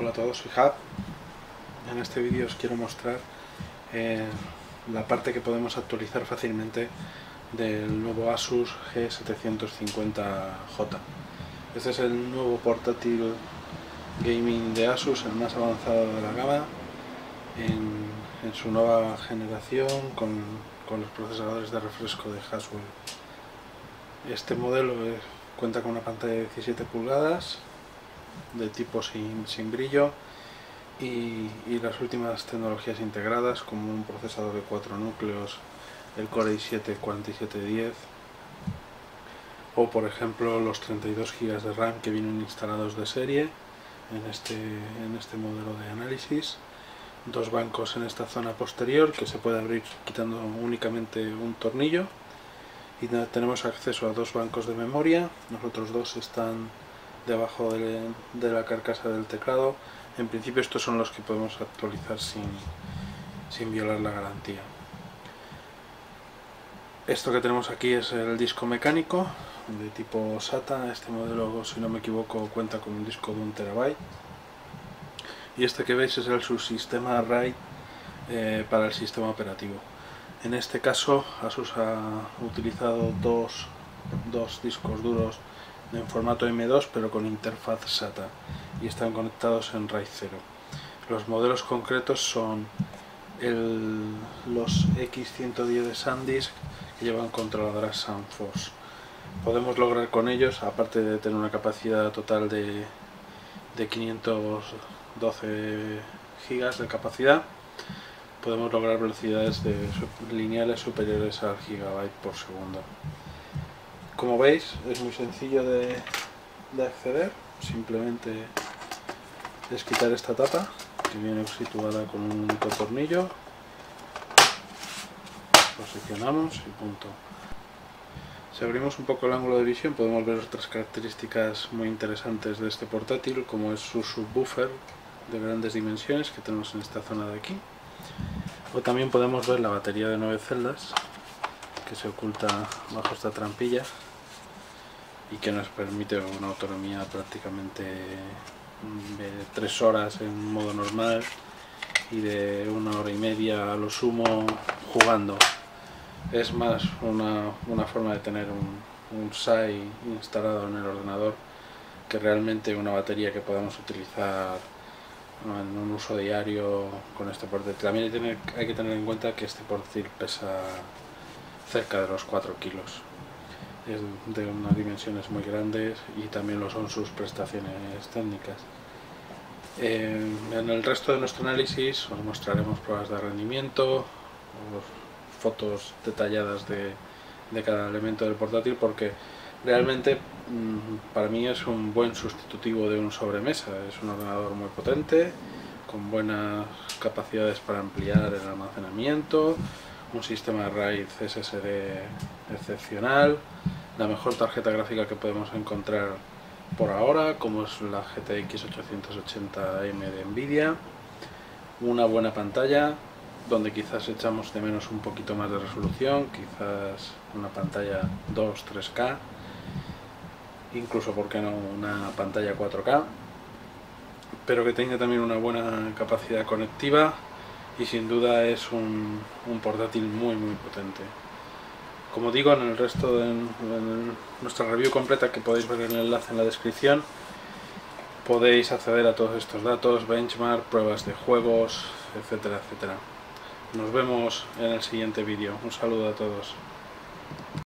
Hola a todos, soy Hub. En este vídeo os quiero mostrar eh, la parte que podemos actualizar fácilmente del nuevo Asus G750J. Este es el nuevo portátil gaming de Asus, el más avanzado de la gama, en, en su nueva generación con, con, los procesadores de refresco de Haswell. Este modelo es, cuenta con una pantalla de 17 pulgadas, de tipo sin, sin brillo y, y, las últimas tecnologías integradas como un procesador de 4 núcleos, el Core i7-4710 o por ejemplo los 32 GB de RAM que vienen instalados de serie en este, en este modelo de análisis dos bancos en esta zona posterior que se puede abrir quitando únicamente un tornillo y tenemos acceso a dos bancos de memoria. Los otros dos están debajo de, la carcasa del teclado. En principio estos son los que podemos actualizar sin, sin violar la garantía. Esto que tenemos aquí es el disco mecánico de tipo SATA. Este modelo, si no me equivoco, cuenta con un disco de un terabyte. Y este que veis es el subsistema RAID eh, para el sistema operativo. En este caso, Asus ha utilizado dos, dos discos duros en formato M2 pero con interfaz SATA y están conectados en RAID 0. Los modelos concretos son el, los X110 de SanDisk que llevan controladoras SandForce. Podemos lograr con ellos, aparte de tener una capacidad total de, de 512 GB de capacidad, podemos lograr velocidades de, lineales superiores al gigabyte por segundo. Como veis es muy sencillo de, de acceder, simplemente es quitar esta tapa que viene situada con un único tornillo, posicionamos y punto. Si abrimos un poco el ángulo de visión podemos ver otras características muy interesantes de este portátil como es su subwoofer de grandes dimensiones que tenemos en esta zona de aquí. O también podemos ver la batería de 9 celdas que se oculta bajo esta trampilla y que nos permite una autonomía prácticamente de 3 horas en modo normal y de una hora y media a lo sumo jugando. Es más una, una forma de tener un, un SAI instalado en el ordenador que realmente una batería que podamos utilizar en un uso diario con este portátil. También hay que tener en cuenta que este portátil pesa cerca de los 4 kilos es de unas dimensiones muy grandes y también lo son sus prestaciones técnicas. Eh, en el resto de nuestro análisis os mostraremos pruebas de rendimiento, fotos detalladas de, de cada elemento del portátil porque realmente mm, para mí es un buen sustitutivo de un sobremesa, es un ordenador muy potente, con buenas capacidades para ampliar el almacenamiento, un sistema RAID SSD excepcional, la mejor tarjeta gráfica que podemos encontrar por ahora, como es la GTX 880M de Nvidia, una buena pantalla, donde quizás echamos de menos un poquito más de resolución, quizás una pantalla 2-3K, incluso, ¿por qué no?, una pantalla 4K, pero que tenga también una buena capacidad conectiva y sin duda es un, un portátil muy muy potente. Como digo, en el resto de nuestra review completa que podéis ver en el enlace en la descripción, podéis acceder a todos estos datos, benchmark, pruebas de juegos, etcétera, etcétera. Nos vemos en el siguiente vídeo. Un saludo a todos.